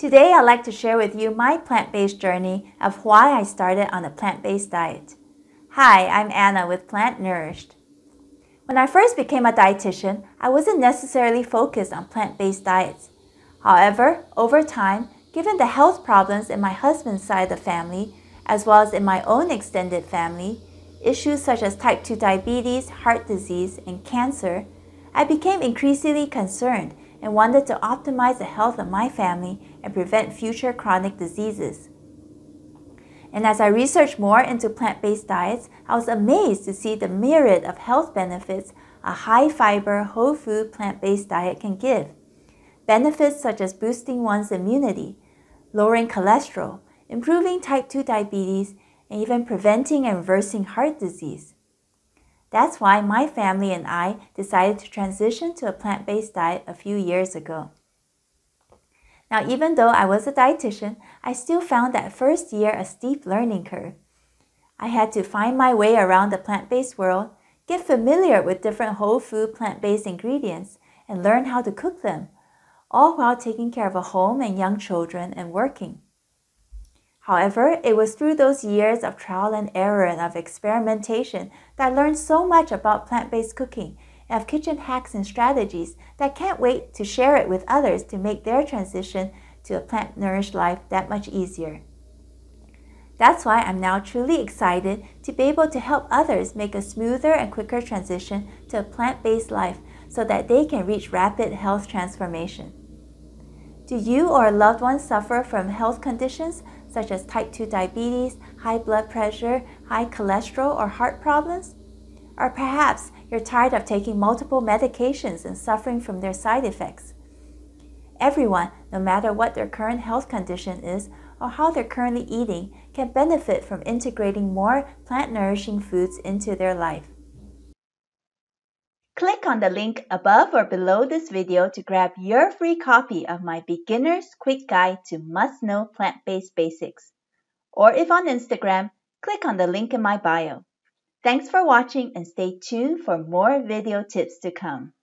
Today, I'd like to share with you my plant based journey of why I started on a plant based diet. Hi, I'm Anna with Plant Nourished. When I first became a dietitian, I wasn't necessarily focused on plant based diets. However, over time, given the health problems in my husband's side of the family, as well as in my own extended family, issues such as type 2 diabetes, heart disease, and cancer, I became increasingly concerned and wanted to optimize the health of my family and prevent future chronic diseases. And as I researched more into plant based diets, I was amazed to see the myriad of health benefits a high fiber, whole food plant based diet can give. Benefits such as boosting one's immunity, lowering cholesterol, improving type 2 diabetes, and even preventing and reversing heart disease. That's why my family and I decided to transition to a plant based diet a few years ago. Now, even though I was a dietitian, I still found that first year a steep learning curve. I had to find my way around the plant based world, get familiar with different whole food plant based ingredients, and learn how to cook them, all while taking care of a home and young children and working. However, it was through those years of trial and error and of experimentation that I learned so much about plant based cooking and of kitchen hacks and strategies that I can't wait to share it with others to make their transition to a plant nourished life that much easier. That's why I'm now truly excited to be able to help others make a smoother and quicker transition to a plant based life so that they can reach rapid health transformation. Do you or a loved one suffer from health conditions such as type 2 diabetes, high blood pressure, high cholesterol, or heart problems? Or perhaps you're tired of taking multiple medications and suffering from their side effects. Everyone, no matter what their current health condition is or how they're currently eating, can benefit from integrating more plant nourishing foods into their life. Click on the link above or below this video to grab your free copy of my Beginner's Quick Guide to Must-Know Plant-Based Basics. Or if on Instagram, click on the link in my bio. Thanks for watching and stay tuned for more video tips to come.